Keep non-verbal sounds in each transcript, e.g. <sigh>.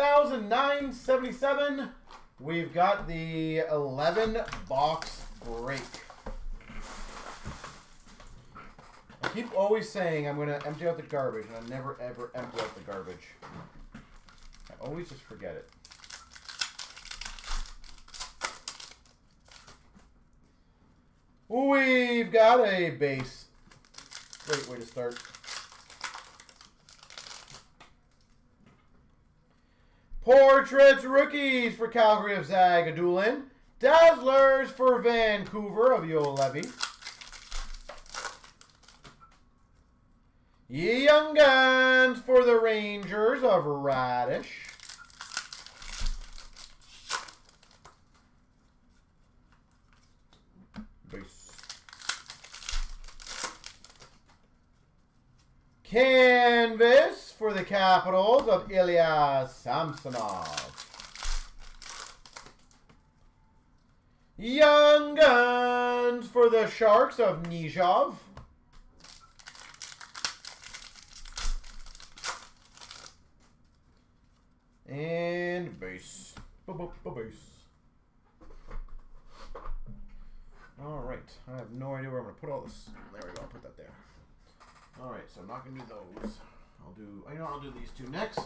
1,977. We've got the 11 box break. I keep always saying I'm going to empty out the garbage, and I never ever empty out the garbage. I always just forget it. We've got a base. Great way to start. Portraits rookies for Calgary of Zagadulin. Dazzlers for Vancouver of Juolevi. Young Guns for the Rangers of Radish. Canvas for the Capitals of Ilya Samsonov. Young Guns for the Sharks of Knyzhov. And base. B-b-b-base. All right. I have no idea where I'm going to put all this. There we go. I'll put that there. All right. So I'm not going to do those. I'll do, I know I'll do these two next.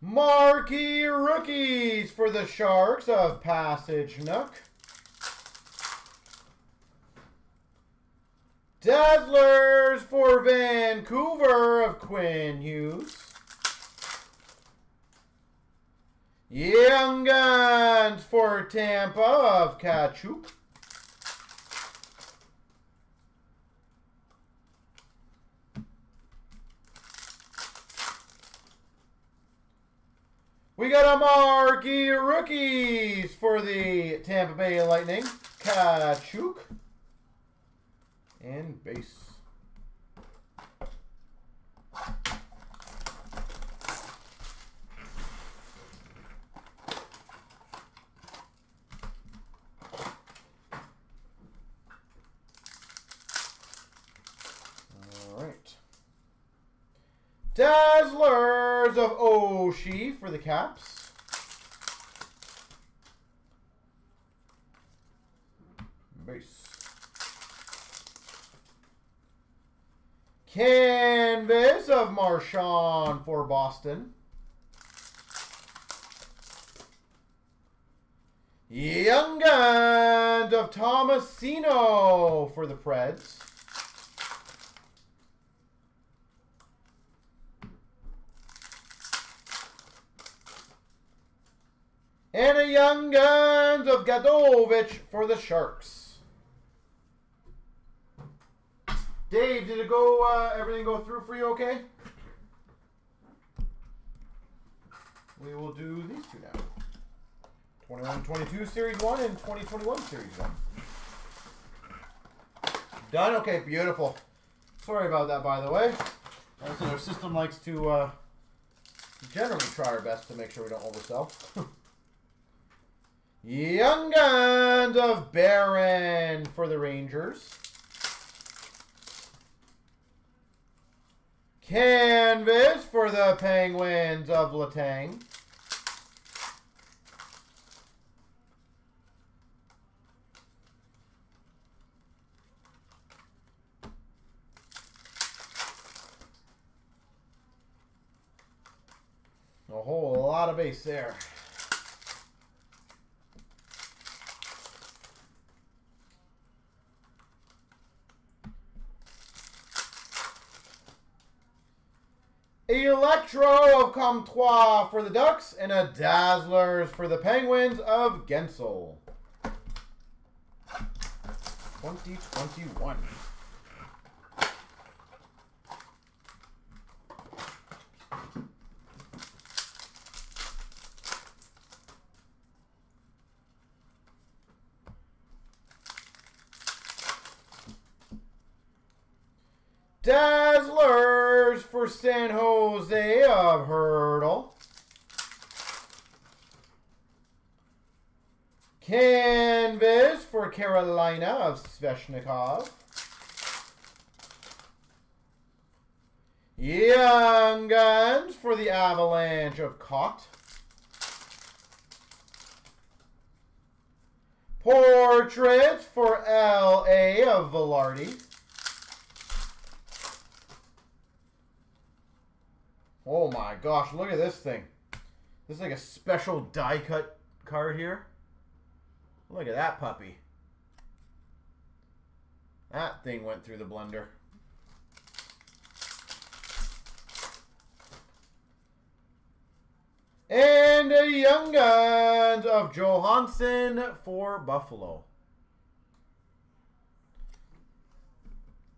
Marquee rookies for the Sharks of Passage Nook. Dazzlers for Vancouver of Quinn Hughes. Young Guns for Tampa of Tkachuk. We got a marquee rookies for the Tampa Bay Lightning. Tkachuk. And base. All right. Dazzlers of Oshie for the Caps. Base. Canvas of Marchand for Boston. Young Guns of Tomasino for the Preds. And a Young Guns of Gadovich for the Sharks. Dave, did it go, uh, everything go through for you okay? We will do these two now. 21-22 Series 1 and 2021 Series 1. Done? Okay, beautiful. Sorry about that, by the way. As our system likes to uh, generally try our best to make sure we don't oversell. <laughs> Young Guns of Barron for the Rangers. Canvas for the Penguins of Letang. A whole lot of base there. Electro of Comtois for the Ducks and a Dazzlers for the Penguins of Guentzel. 2021. Dazzlers for San Jose of Hertl. Canvas for Carolina of Svechnikov. Young Guns for the Avalanche of Cott. Portraits for LA of Velarde. Oh my gosh, look at this thing. This is like a special die cut card here. Look at that puppy. That thing went through the blender. And a Young Guns of Johansson for Buffalo.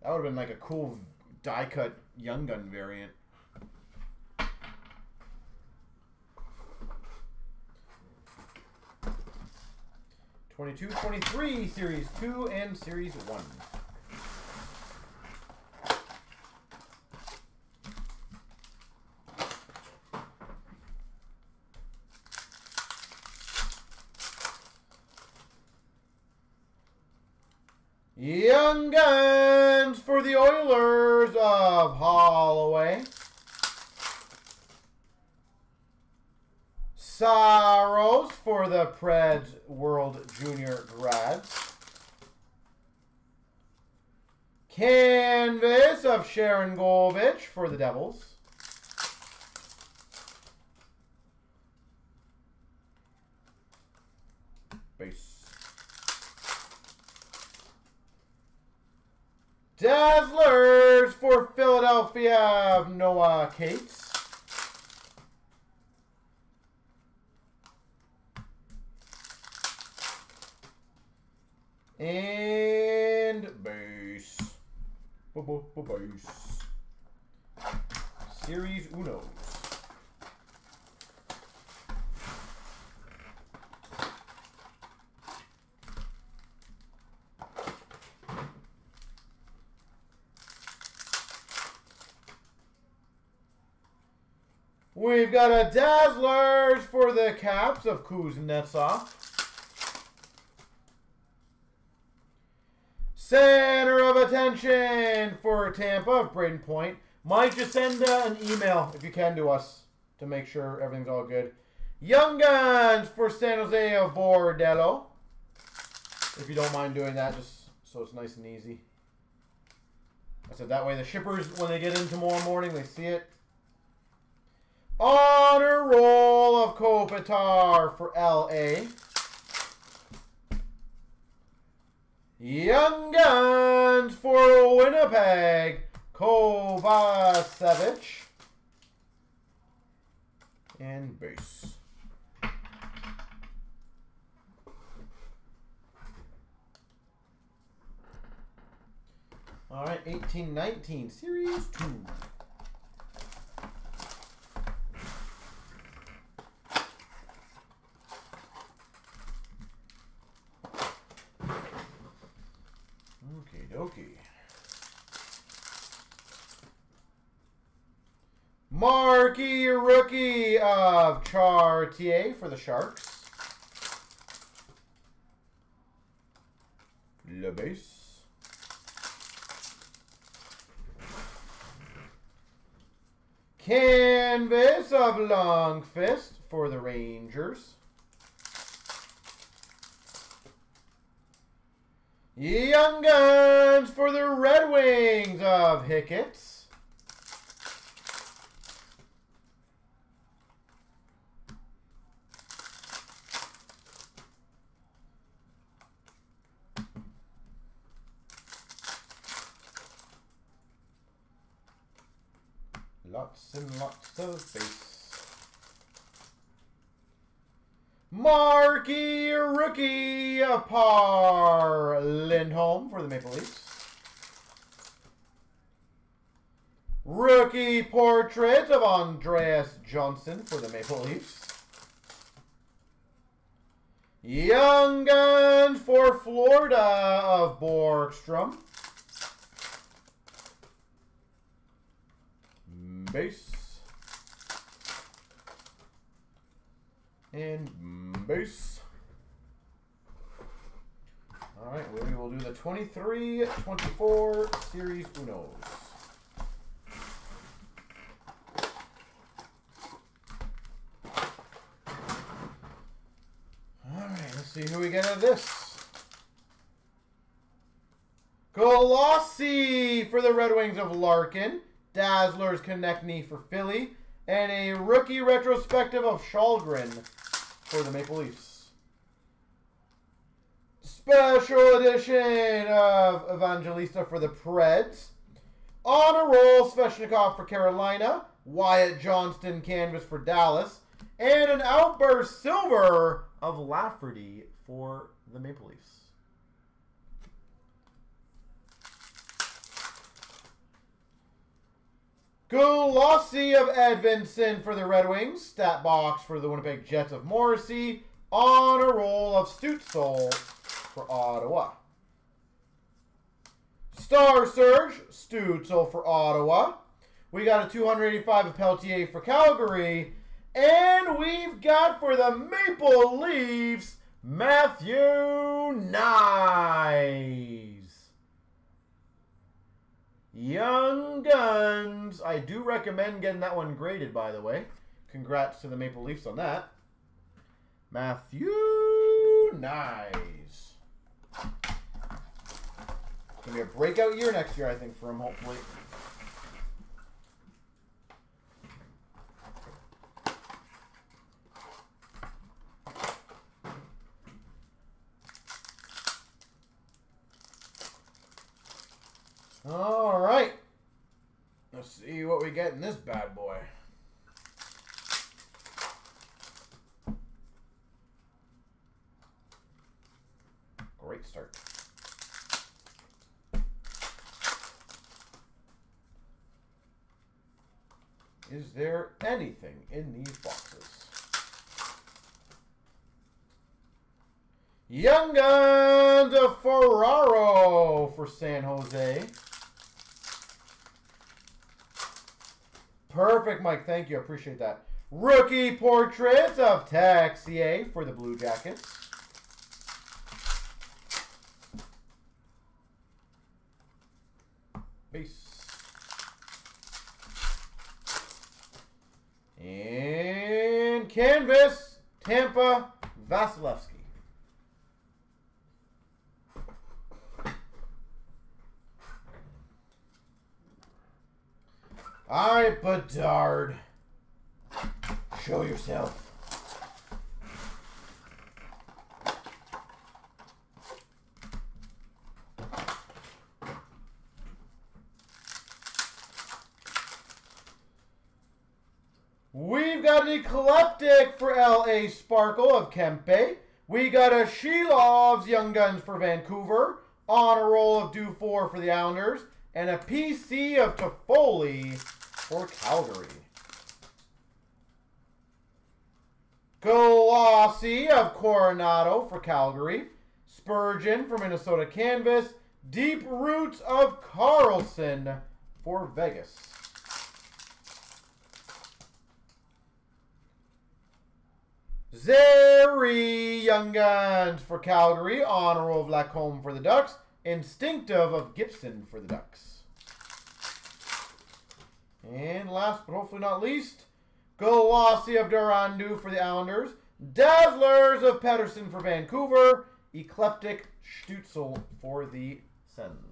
That would have been like a cool die cut Young Gun variant. Twenty-two, twenty-three, Series 2 and Series 1. Young Guns for the Oilers of Holloway. Saros for the Preds World Junior Grads. Canvas of Sharangovich for the Devils. Base. Dazzlers for Philadelphia of Noah Cates. And base. Base. Series Unos. We've got a Dazzlers for the Caps of Kuznetsov. Center of attention for Tampa of Brayden Point. Mike, just send uh, an email if you can to us to make sure everything's all good. Young Guns for San Jose of Bordeleau. If you don't mind doing that, just so it's nice and easy. I said that way the shippers, when they get in tomorrow morning, they see it. Honor roll of Kopitar for LA. Young Guns for Winnipeg, Kovacevic. And base. All right, 1819, Series 2. Okay, dokie. Marquee rookie of Chartier for the Sharks. Le base. Canvas of Longfist for the Rangers. Young Guns for the Red Wings of Hicketts. Lots and lots of base. Marquee rookie of par Lindholm for the Maple Leafs. Rookie portrait of Andreas Johnsson for the Maple Leafs. Young Guns for Florida of Borgstrom. Base. And base. All right, we will do the 23-24 Series Unos. All right, let's see who we get out of this. Colossi for the Red Wings of Larkin. Dazzlers Konecny for Philly. And a rookie retrospective of Kallgren for the Maple Leafs. Special edition of Evangelista for the Preds. On a roll, Svechnikov for Carolina. Wyatt Johnston canvas for Dallas. And an outburst silver of Lafferty for the Maple Leafs. Colossi of Edvinsson for the Red Wings. Stat box for the Winnipeg Jets of Morrissey. On a roll of Stützle for Ottawa. Star Surge, Stützle for Ottawa. We got a 285 of Pelletier for Calgary. And we've got for the Maple Leafs, Matthew Knies. Young Guns. I do recommend getting that one graded, by the way. Congrats to the Maple Leafs on that. Matthew Knies. Going to be a breakout year next year, I think, for him, hopefully. All right. Let's see what we get in this bad boy. Great start. Is there anything in these boxes? Young Guns Ferraro for San Jose. Perfect, Mike. Thank you. I appreciate that. Rookie portraits of Texier for the Blue Jackets. Base. And canvas, Tampa, Vasilevskiy. All right, Bedard. Show yourself. We've got an Eclectic for LA Sparkle of Kempe. We got a Shilov's Young Guns for Vancouver. On a roll of Dufour for the Islanders. And a PC of Toffoli for Calgary. Colossi of Coronato for Calgary. Spurgeon for Minnesota Canvas. Deep Roots of Karlsson for Vegas. Zary Young Guns for Calgary. Honor of Lacombe for the Ducks. Instinctive of Gibson for the Ducks. And last but hopefully not least, Colossi of Durandu for the Islanders. Dazzlers of Pedersen for Vancouver. Eclectic Stützle for the Sens.